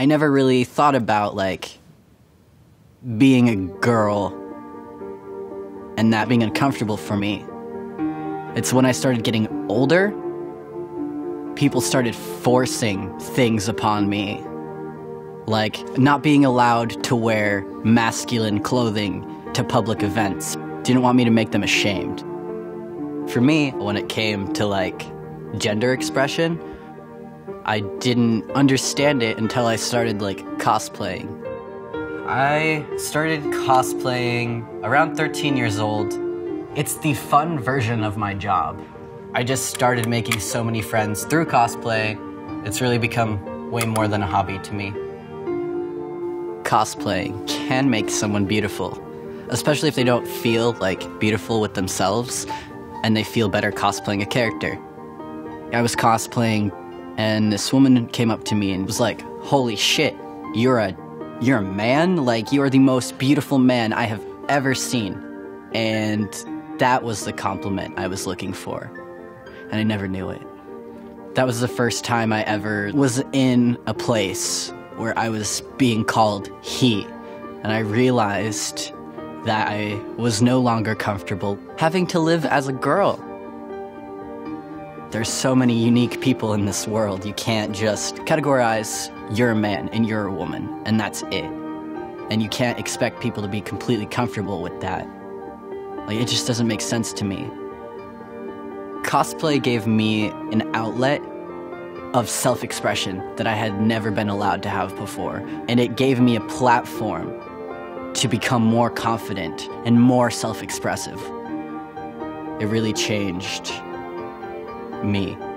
I never really thought about like being a girl and that being uncomfortable for me. It's when I started getting older, people started forcing things upon me. Like not being allowed to wear masculine clothing to public events. Didn't want me to make them ashamed. For me, when it came to like gender expression, I didn't understand it until I started like cosplaying. I started cosplaying around 13 years old. It's the fun version of my job. I just started making so many friends through cosplay. It's really become way more than a hobby to me. Cosplaying can make someone beautiful, especially if they don't feel like beautiful with themselves and they feel better cosplaying a character. I was cosplaying and this woman came up to me and was like, "Holy shit, you're a you're a man? Like you are the most beautiful man I have ever seen." And that was the compliment I was looking for. And I never knew it. That was the first time I ever was in a place where I was being called he. And I realized that I was no longer comfortable having to live as a girl. There's so many unique people in this world. You can't just categorize you're a man and you're a woman, and that's it. And you can't expect people to be completely comfortable with that. Like, it just doesn't make sense to me. Cosplay gave me an outlet of self expression that I had never been allowed to have before. And it gave me a platform to become more confident and more self expressive. It really changed me.